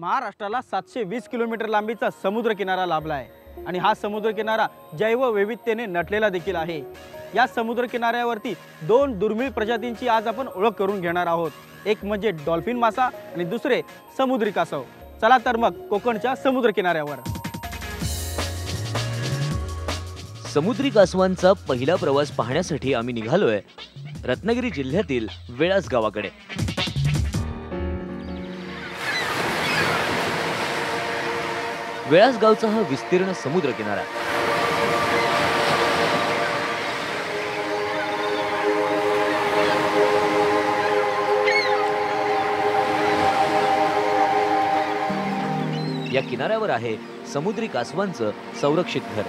महाराष्ट्राला सातशे वीस किलोमीटर लांबीचा समुद्रकिनारा लाभला आहे आणि हा समुद्रकिनारा जैव वैविध्यने नटलेला देखील आहे. या समुद्र किनाऱ्यावरती दोन दुर्मिळ प्रजातींची आज आपण ओळख करून घेणार आहोत. एक म्हणजे डॉल्फिन मासा आणि दुसरे समुद्री कासव. चला तर मग कोकणच्या समुद्र किनाऱ्यावर समुद्री कासवांचा पहिला प्रवास पाहण्यासाठी आम्ही निघालोय रत्नागिरी जिल्ह्यातील वेळास गावाकडे. वेळासगावचा हा विस्तीर्ण समुद्र किनारा या किनाऱ्यावर आहे समुद्री कासवांचं संरक्षित घर.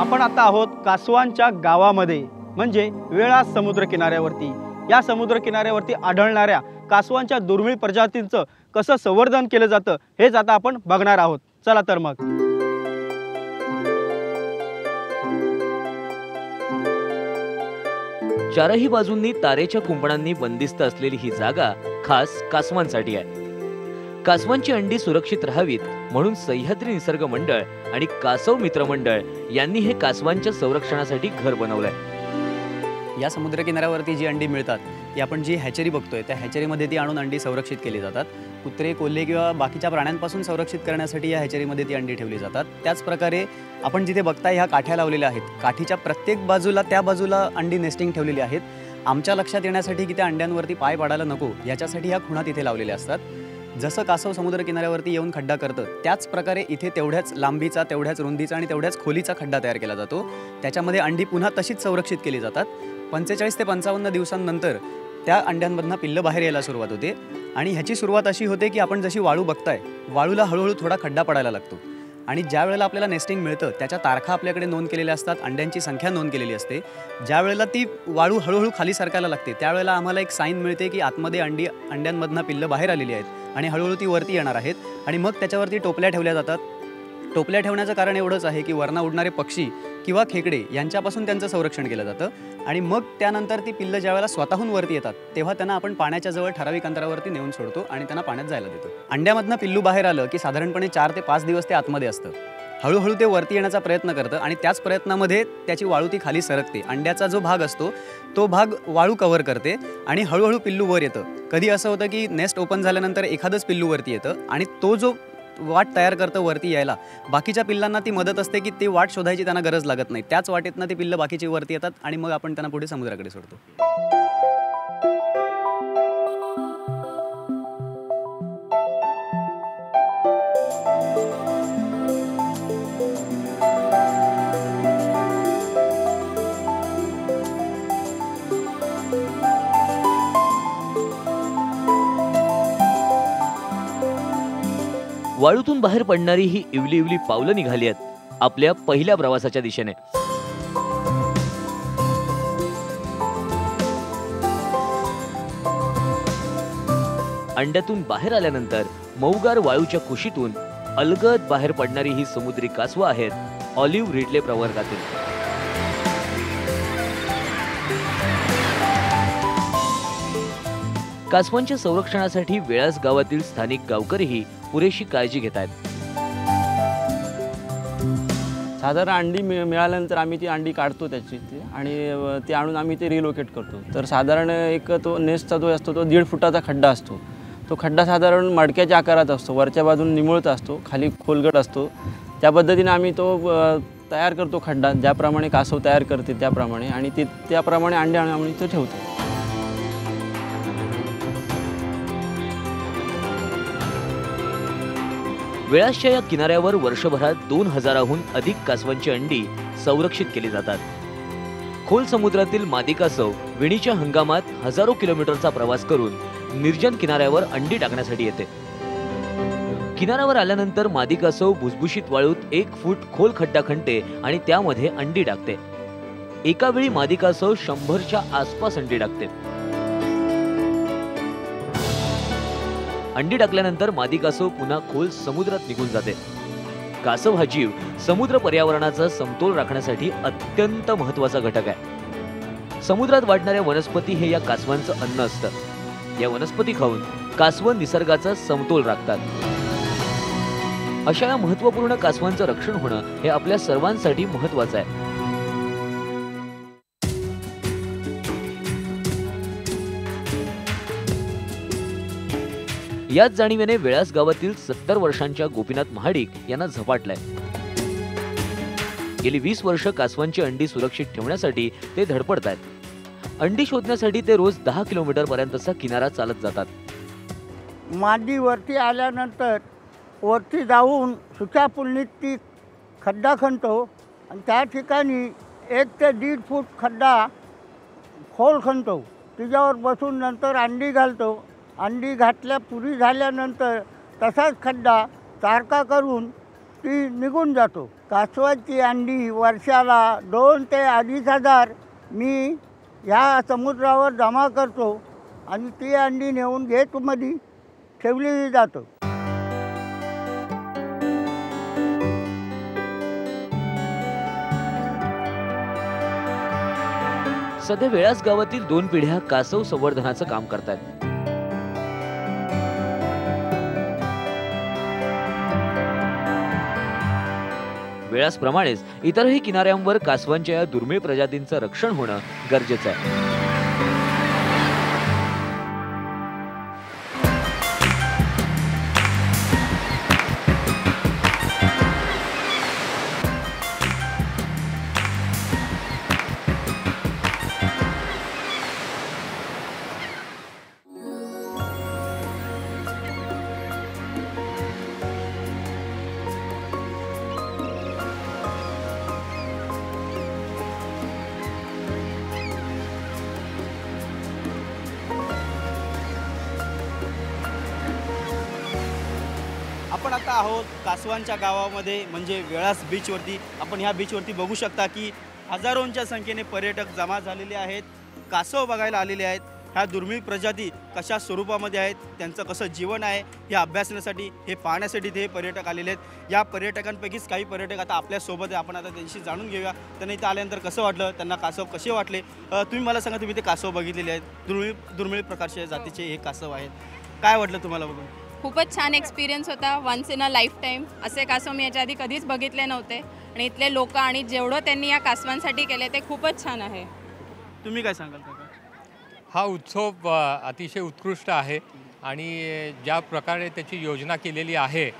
आपण आता आहोत कासवांच्या गावामध्ये म्हणजे वेळा समुद्र किनाऱ्यावरती या समुद्र किनाऱ्यावरती आढळणाऱ्या कासवांच्या दुर्मिळ प्रजातींचं कसं संवर्धन केलं जातं हेच आता आपण बघणार आहोत. चला तर मग. चारही बाजूंनी तारेच्या कुंपणांनी बंदिस्त असलेली ही जागा खास कासवांसाठी आहे. कासवांची अंडी सुरक्षित राहावीत म्हणून सह्याद्री निसर्ग मंडळ आणि कासव मित्र मंडळ यांनी हे कासवांच्या संरक्षणासाठी घर बनवलंय. या समुद्रकिनाऱ्यावरती जी अंडी मिळतात ती आपण जी हॅचरी बघतोय त्या हॅचरीमध्ये ती आणून अंडी संरक्षित केली जातात. कुत्रे कोल्हे किंवा बाकीच्या प्राण्यांपासून संरक्षित करण्यासाठी या हॅचरीमध्ये ती अंडी ठेवली जातात. त्याचप्रकारे आपण जिथे बघताय ह्या काठ्या लावलेल्या आहेत. काठीच्या प्रत्येक बाजूला त्या बाजूला अंडी नेस्टिंग ठेवलेली आहेत. आमच्या लक्षात येण्यासाठी की त्या अंड्यांवरती पाय पाडायला नको. याच्यासाठी ह्या खुणा तिथे लावलेल्या असतात. जसं कासव समुद्र किनाऱ्यावरती येऊन खड्डा करतं त्याच प्रकारे इथे तेवढ्याच लांबीचा तेवढ्याच रुंदीचा आणि तेवढ्याच खोलीचा खड्डा तयार केला जातो. त्याच्यामध्ये अंडी पुन्हा तशीच संरक्षित केली जातात. पंचेचाळीस ते पंचावन्न दिवसांनंतर त्या अंड्यांमधनं पिल्लं बाहेर यायला सुरुवात होते. आणि ह्याची सुरुवात अशी होते की आपण जशी वाळू बघताय वाळूला हळूहळू थोडा खड्डा पडायला लागतो. आणि ज्या वेळेला आपल्याला नेस्टिंग मिळतं त्याच्या तारखा आपल्याकडे नोंद केलेल्या असतात अंड्यांची संख्या नोंद केलेली असते. ज्या वेळेला ती वाळू हळूहळू खाली सरकायला लागते त्यावेळेला आम्हाला एक साईन मिळते की आतमध्ये अंडी अंड्यांमधनं पिल्लं बाहेर आलेली आहेत आणि हळूहळू ती वरती येणार आहेत. आणि मग त्याच्यावरती टोपल्या ठेवल्या जातात. टोपल्या ठेवण्याचं कारण एवढंच आहे की वरना उडणारे पक्षी किंवा खेकडे यांच्यापासून त्यांचं संरक्षण केलं जातं. आणि मग त्यानंतर ती पिल्लं ज्यावेळेला स्वतःहून वरती येतात तेव्हा त्यांना आपण पाण्याच्या जवळ ठराविक अंतरावरती नेऊन सोडतो आणि त्यांना पाण्यात जायला देतो. अंड्यामधनं पिल्लू बाहेर आलं की साधारणपणे चार ते पाच दिवस ते आतमध्ये असतं. हळूहळू ते वरती येण्याचा प्रयत्न करतं आणि त्याच प्रयत्नामध्ये त्याची वाळू ती खाली सरकते. अंड्याचा जो भाग असतो तो भाग वाळू कव्हर करते आणि हळूहळू पिल्लू वर येतं. कधी असं होतं की नेस्ट ओपन झाल्यानंतर एखादंच पिल्लू वरती येतं आणि तो जो वाट तयार करतं वरती यायला. बाकीच्या पिल्लांना ती मदत असते की ती वाट शोधायची त्यांना गरज लागत नाही. त्याच वाटेतनं ती पिल्लं बाकीची वरती येतात आणि मग आपण त्यांना पुढे समुद्राकडे सोडतो. वाळूतून बाहेर पडणारी ही इवली इवली पावलं निघाली आहेत. आपल्या पहिल्या प्रवासाच्या दिशेने. अंड्यातून बाहेर आल्यानंतर मऊगार वाळूच्या कुशीतून अलगद बाहेर पडणारी ही समुद्री कासवं आहेत ऑलिव्ह रिडले प्रवर्गातील. कासवांच्या संरक्षणासाठी वेळास गावातील स्थानिक गावकरीही पुरेशी काळजी घेत आहेत. साधारण अंडी मिळ मिळाल्यानंतर आम्ही ती अंडी काढतो त्याची ती आणि ती आणून आम्ही ते रिलोकेट करतो. तर साधारण एक तो नेसचा जो असतो तो दीड फुटाचा खड्डा असतो. तो खड्डा साधारण मडक्याच्या आकारात असतो वरच्या बाजून निमुळता असतो खाली खोलगट असतो. त्या पद्धतीने आम्ही तो तयार करतो खड्डा ज्याप्रमाणे कासव तयार करते त्याप्रमाणे आणि ते त्याप्रमाणे अंडे आणून आम्ही तो ठेवतो. वेळासच्या या किनाऱ्यावर वर्षभरात दोन हजाराहून अधिक कासवांची अंडी संरक्षित केली जातात. खोल समुद्रातील मादी कासव विणीच्या हंगामात हजारो किलोमीटरचा प्रवास करून निर्जन किनाऱ्यावर अंडी टाकण्यासाठी येते. किनाऱ्यावर आल्यानंतर मादी कासव भुसभुशीत वाळूत एक फूट खोल खड्डा खणते आणि त्यामध्ये अंडी टाकते. एका वेळी मादी कासव शंभरच्या आसपास अंडी टाकते. अंडी टाकल्यानंतर मादी कासव पुन्हा खोल समुद्रात निघून जाते. कासव हा जीव समुद्र पर्यावरणाचा समतोल राखण्यासाठी अत्यंत महत्त्वाचा घटक आहे. समुद्रात वाढणाऱ्या वनस्पती हे या कासवांचं अन्न असतं. या वनस्पती खाऊन कासवं निसर्गाचा समतोल राखतात. अशा या महत्त्वपूर्ण कासवांचं रक्षण होणं हे आपल्या सर्वांसाठी महत्वाचं आहे. याच जाणीवेने वेळास गावातील सत्तर वर्षांच्या गोपीनाथ महाडिक यांना झपाटलाय. गेली वीस वर्ष कासवांची अंडी सुरक्षित ठेवण्यासाठी ते धडपडत आहेत अंडी शोधण्यासाठी ते रोज दहा किलोमीटर पर्यंतचा किनारा चालत जातात. मादी वरती आल्यानंतर वरती जाऊन सुचापुलनीत ती खड्डा खणतो आणि त्या ठिकाणी एक ते दीड फूट खड्डा खोल खणतो. तिच्यावर बसून नंतर अंडी घालतो. अंडी घातल्या पुरी झाल्यानंतर तसाच खड्डा सारखा करून ती निघून जातो. कासवाची अंडी वर्षाला दोन ते अडीच हजार मी ह्या समुद्रावर जमा करतो आणि ती अंडी नेऊन गेटमध्ये ठेवली जातो. सध्या वेळास गावातील दोन पिढ्या कासव संवर्धनाचं काम करतात वेळासप्रमाणेच इतरही किनाऱ्यांवर कासवांच्या या दुर्मिळ प्रजातींचं रक्षण होणं गरजेचं आहे. आपण आता आहोत कासवांच्या गावामध्ये म्हणजे वेळास बीचवरती आपण ह्या बीचवरती बघू शकता की हजारोंच्या संख्येने पर्यटक जमा झालेले आहेत कासव बघायला आलेले आहेत. ह्या दुर्मिळ प्रजाती कशा स्वरूपामध्ये आहेत त्यांचं कसं जीवन आहे हे अभ्यासण्यासाठी हे पाहण्यासाठी ते पर्यटक आलेले आहेत. या पर्यटकांपैकीच काही पर्यटक आता आपल्यासोबत आहे. आपण आता त्यांशी जाणून घेऊया. त्यांना इथं आल्यानंतर कसं वाटलं त्यांना कासव कसे वाटले? तुम्ही मला सांगा तुम्ही ते कासव बघितलेले आहेत. दुर्मिळ दुर्मिळ प्रकारचे जातीचे हे कासव आहेत. काय वाटलं तुम्हाला बघून? खूपच छान एक्सपिरियन्स होता. Once in a lifetime असे कासव मी याच्या आधी कधीच बघितले नव्हते. आणि इथले लोक आणि जेवढं त्यांनी या कासवांसाठी केले ते खूपच छान आहे. तुम्ही काय सांगाल काका? हा उत्सव अतिशय उत्कृष्ट आहे. आणि ज्या प्रकारे त्याची योजना केलेली आहे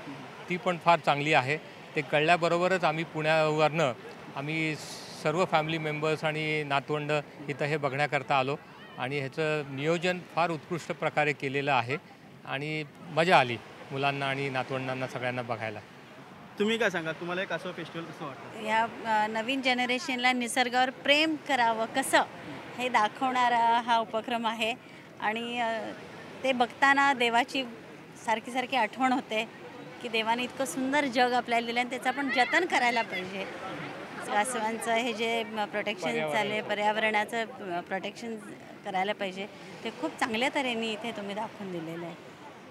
ती पण फार चांगली आहे. ते कळल्याबरोबरच आम्ही पुण्यावरनं आम्ही सर्व फॅमिली मेंबर्स आणि नातवंड इथं हे बघण्याकरता आलो. आणि ह्याचं नियोजन फार उत्कृष्ट प्रकारे केलेलं आहे. आणि मजा आली मुलांना आणि नातवंडांना सगळ्यांना बघायला. तुम्ही काय सांगा? तुम्हाला हे कासव फेस्टिवल कसं वाटलं ह्या नवीन जनरेशनला निसर्गावर प्रेम करावं कसं? हे दाखवणारा हा उपक्रम आहे. आणि ते बघताना देवाची सारखी सारखी आठवण होते की देवाने इतकं सुंदर जग आपल्याला दिलं आणि त्याचं आपण जतन करायला पाहिजे. कासवांचं हे जे प्रोटेक्शन चालले पर्यावरणाचं प्रोटेक्शन करायला पाहिजे. ते खूप चांगल्या तऱ्हेने इथे तुम्ही दाखवून दिलेलं आहे.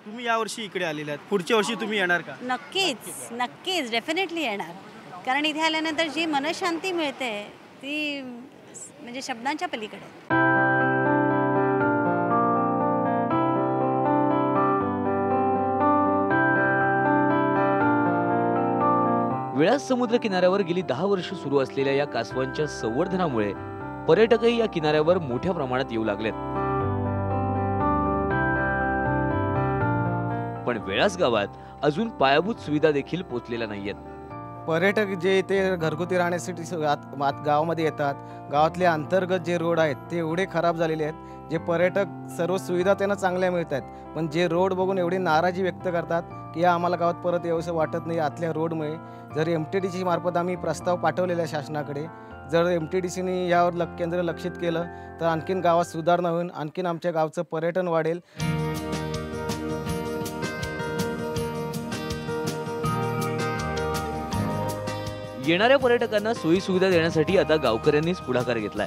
तुम्ही यावर्षी इकडे आलेले आहेत. पुढच्या वर्षी तुम्ही येणार का? नक्कीच नक्कीच डेफिनेटली येणार. कारण इथे आल्यानंतर जी मनशांती मिळते ती म्हणजे शब्दांच्या पलीकडे. वेळास समुद्र किनाऱ्यावर गेली दहा वर्ष सुरू असलेल्या या कासवांच्या संवर्धनामुळे पर्यटकही या किनाऱ्यावर मोठ्या प्रमाणात येऊ लागलेत. पण वेळास गावात अजून पायाभूत सुविधा देखील पोचलेल्या नाहीयेत. पर्यटक जे इथे घरगुती राहण्यासाठी स- आत आत गावामध्ये येतात गावातले अंतर्गत जे रोड आहेत ते एवढे खराब झालेले आहेत जे पर्यटक सर्व सुविधा त्यांना चांगल्या मिळत आहेत पण जे रोड बघून एवढी नाराजी व्यक्त करतात की या आम्हाला गावात परत यावंसं वाटत नाही आतल्या रोडमुळे. जर एम टी डी सी मार्फत आम्ही प्रस्ताव पाठवलेला आहे शासनाकडे जर एम टी डी सीने यावर लक्ष केंद्र लक्षित केलं तर आणखीन गावात सुधारणा होईल आणखीन आमच्या गावचं पर्यटन वाढेल. येणाऱ्या पर्यटकांना सोयी सुविधा देण्यासाठी आता गावकऱ्यांनीच पुढाकार घेतलाय.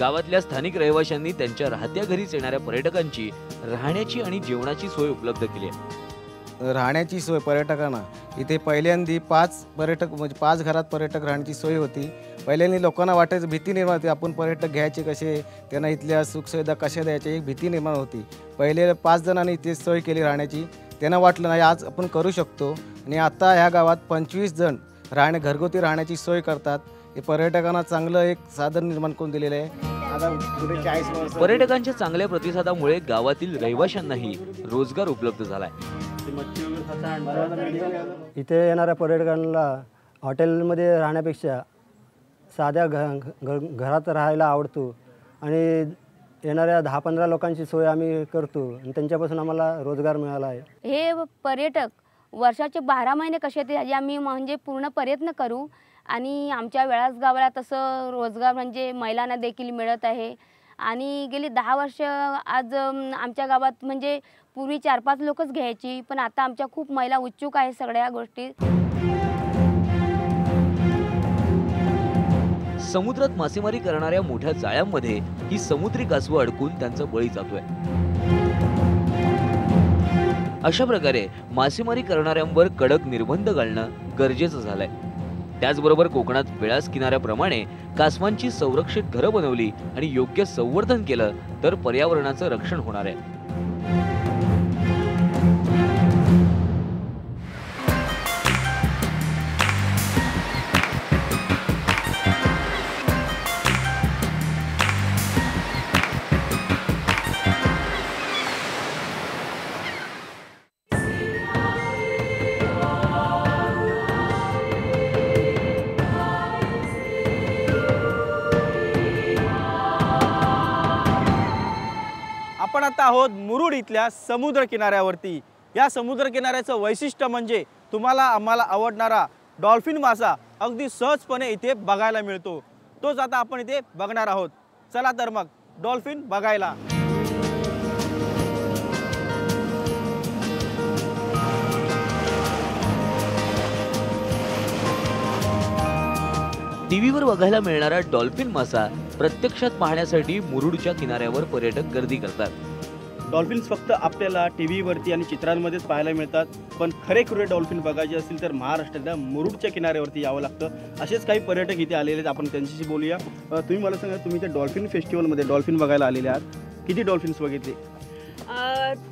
गावातल्या स्थानिक रहिवाशांनी त्यांच्या राहत्या घरीच येणाऱ्या पर्यटकांची राहण्याची आणि जेवणाची सोय उपलब्ध केली आहे. राहण्याची सोय पर्यटकांना. इथे पहिल्यांदी पाच पर्यटक म्हणजे पाच घरात पर्यटक राहण्याची सोय होती. पहिल्यांदा लोकांना वाटायचं भीती निर्माण होती. आपण पर्यटक घ्यायचे कसे? त्यांना इथल्या सुखसुविधा कशा द्यायच्या? एक भीती निर्माण होती. पहिले पाच जणांनी इथे सोय केली राहण्याची. त्यांना वाटलं नाही आज आपण करू शकतो. आणि आता ह्या गावात पंचवीस जण राहणे घरगुती राहण्याची सोय करतात. हे पर्यटकांना चांगलं एक साधन निर्माण करून दिलेलं आहे. पर्यटकांच्या चांगल्या प्रतिसादामुळे गावातील रहिवाशांनाही रोजगार उपलब्ध झालाय. इथे येणाऱ्या पर्यटकांना हॉटेलमध्ये राहण्यापेक्षा साध्या घ घरात राहायला आवडतो. आणि येणाऱ्या दहा पंधरा लोकांची सोय आम्ही करतो आणि त्यांच्यापासून आम्हाला रोजगार मिळाला आहे. हे पर्यटक वर्षाचे बारा महिने कसे येते ह्याची आम्ही म्हणजे पूर्ण प्रयत्न करू आणि आमच्या वेळास गावाला तसं रोजगार म्हणजे महिलांना देखील मिळत आहे. आणि गेली दहा वर्ष आज आमच्या गावात म्हणजे पूर्वी चार पाच लोकच घ्यायची पण आता आमच्या खूप महिला उत्सुक आहे सगळ्या गोष्टी. समुद्रात मासेमारी करणाऱ्या मोठ्या जाळ्यांमध्ये ही समुद्री कासवं अडकून त्यांचा बळी जातोय. अशा प्रकारे मासेमारी करणाऱ्यांवर कडक निर्बंध घालणं गरजेचं झालंय. त्याचबरोबर कोकणात विळास किनाऱ्याप्रमाणे कासवांची संरक्षित घरं बनवली आणि योग्य संवर्धन केलं तर पर्यावरणाचं रक्षण होणार आहे. आहोत मुरुड इथल्या समुद्र किनाऱ्यावरती. या समुद्र किनाऱ्याचं वैशिष्ट्य म्हणजे तुम्हाला आम्हाला आवडणारा डॉल्फिन मासा अगदी सहजपणे इथे बघायला मिळतो. तोच आता आपण इथे बघणार आहोत. चला तर मग डॉल्फिन बघायला. टीव्हीवर बघायला मिळणारा डॉल्फिन मासा प्रत्यक्षात पाहण्यासाठी मुरुडच्या किनाऱ्यावर पर्यटक गर्दी करतात. डॉल्फिन्स फक्त आपल्याला टी व्हीवरती आणि चित्रांमध्येच पाहायला मिळतात. पण खरे खुरे डॉल्फिन बघायचे असतील तर महाराष्ट्रातल्या मुरुडच्या किनाऱ्यावरती यावं लागतं. असेच काही पर्यटक इथे आलेले आहेत. आपण त्यांच्याशी बोलूया. तुम्ही मला सांगा तुम्ही त्या डॉल्फिन फेस्टिवलमध्ये डॉल्फिन बघायला आलेले आहात. किती डॉल्फिन्स बघितले?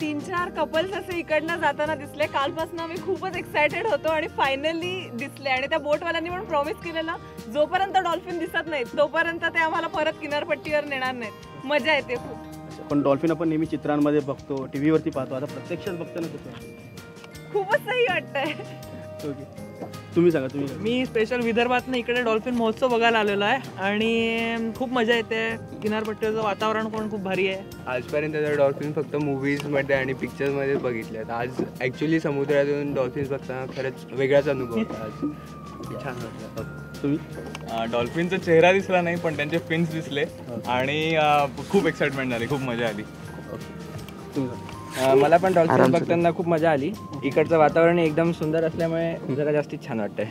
तीन चार कपल्स असे इकडनं जाताना दिसले. कालपासून आम्ही खूपच एक्सायटेड होतो आणि फायनली दिसले. आणि त्या बोटवाल्यांनी पण प्रॉमिस केलेलं जोपर्यंत डॉल्फिन दिसत नाहीत तोपर्यंत ते आम्हाला परत किनारपट्टीवर नेणार नाहीत. मजा येते खूप. पण डॉल्फिन आपण नेहमी चित्रांमध्ये बघतो टी व्हीवरती पाहतो. आता प्रत्यक्षात बघताना कसं खूपच सही वाटतंय. ओके. तुम्ही सांगा तुम्ही सांगा. मी स्पेशल विदर्भातनं इकडे डॉल्फिन महोत्सव बघायला आलेलो आहे आणि खूप मजा येते. किनारपट्टीचं वातावरण पण खूप भारी आहे. आजपर्यंत तर डॉल्फिन फक्त मूवीजमध्ये आणि पिक्चर्समध्ये बघितले आहेत आज ॲक्च्युली समुद्रातून डॉल्फिन्स बघताना खरंच वेगळाच अनुभव होता आज. छान वाटलं. अ, डॉल्फिनचा चेहरा दिसला नाही पण त्यांचे फिन्स दिसले. आणि अ, खूप एक्साइटमेंट झाली खूप मजा आली. तुम्ही सांगा. मला पण डॉल्फिन बघताना खूप मजा आली. इकडचं वातावरण एकदम सुंदर असल्यामुळे जरा जास्तीत छान वाटतंय.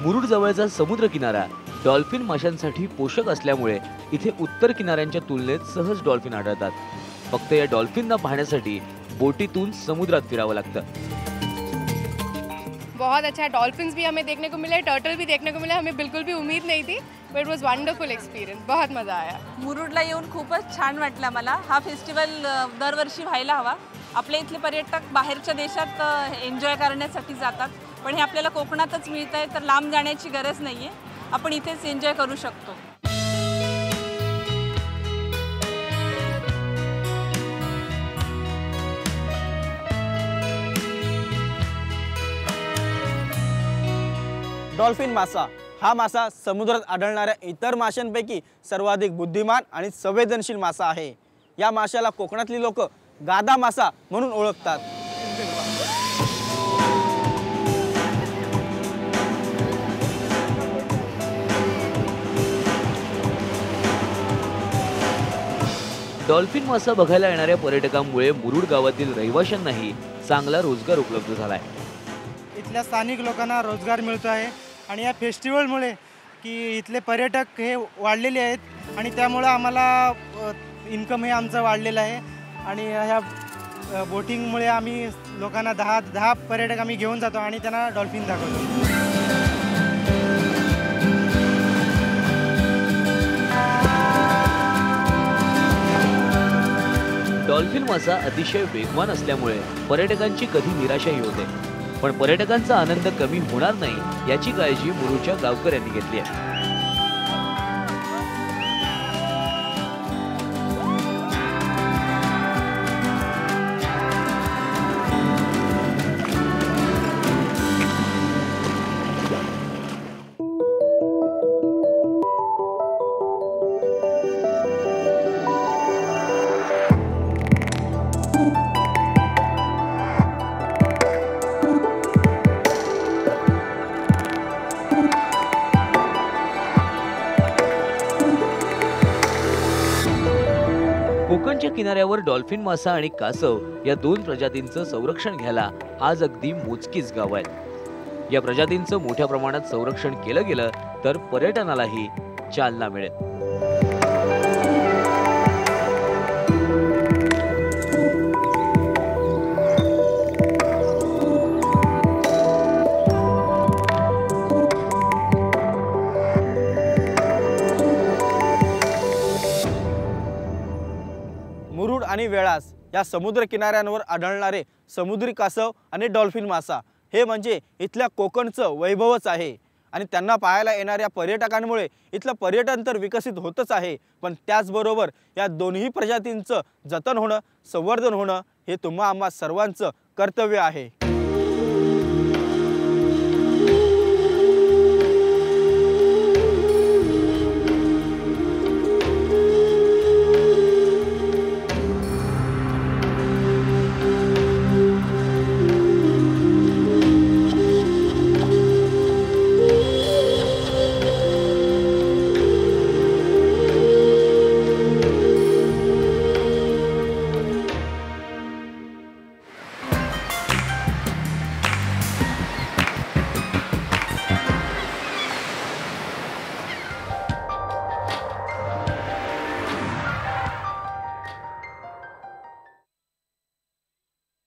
मुरुड जवळचा समुद्र किनारा डॉल्फिन माशांसाठी पोषक असल्यामुळे इथे उत्तर किनाऱ्यांच्या तुलनेत सहज डॉल्फिन आढळतात. फक्त या डॉल्फिनना पाहण्यासाठी बोटीतून समुद्रात फिरावं लागतं. बहुत अच्छा डॉल्फिन्स भी हमें देखने को मिले टर्टल भी देखने को मिले हमें बिल्कुल भी उम्मीद नहीं थी but it was wonderful experience बहुत मज़ा आया। मुरुडला येऊन खूपच छान वाटलं मला. हा फेस्टिवल दरवर्षी व्हायला हवा. आपल्या इथले पर्यटक बाहेरच्या देशात एन्जॉय करण्यासाठी जातात. पण हे आपल्याला कोकणातच मिळत आहे तर लांब जाण्याची गरज नाही आहे आपण इथेच एन्जॉय करू शकतो. डॉल्फिन मासा. हा मासा समुद्रात आढळणाऱ्या इतर माशांपैकी सर्वाधिक बुद्धिमान आणि संवेदनशील मासा आहे. या माशाला कोकणातली लोक गादा मासा म्हणून ओळखतात. डॉल्फिन मासा बघायला येणाऱ्या पर्यटकांमुळे मुरुड गावातील रहिवाशांनाही चांगला रोजगार उपलब्ध झालाय. इथल्या स्थानिक लोकांना रोजगार मिळतो आहे आणि या फेस्टिवलमुळे की इथले पर्यटक हे वाढलेले आहेत आणि त्यामुळं आम्हाला इन्कम हे आमचं वाढलेलं आहे. आणि ह्या बोटिंगमुळे आम्ही लोकांना दहा दहा पर्यटक आम्ही घेऊन जातो आणि त्यांना डॉल्फिन दाखवतो. डॉल्फिन मासा अतिशय वेगवान असल्यामुळे पर्यटकांची कधी निराशाही होते. पण पर्यटकांचा आनंद कमी होणार नाही याची काळजी मुरुडच्या गावकऱ्यांनी घेतली आहे. कोकणच्या किनाऱ्यावर डॉल्फिन मासा आणि कासव या दोन प्रजातींचं संरक्षण घ्यायला आज अगदी मोजकीच गाव आहेत. या प्रजातींचं मोठ्या प्रमाणात संरक्षण केलं गेलं तर पर्यटनालाही चालना मिळेल. आणि वेळास या समुद्र किनाऱ्यांवर आढळणारे समुद्री कासव आणि डॉल्फिन मासा. हे म्हणजे इथल्या कोकणचं वैभवच आहे. आणि त्यांना पाहायला येणाऱ्या पर्यटकांमुळे इथलं पर्यटन तर विकसित होतच आहे. पण त्याचबरोबर या दोन्ही प्रजातींचं जतन होणं संवर्धन होणं हे तुम्हा आम्हा सर्वांचं कर्तव्य आहे.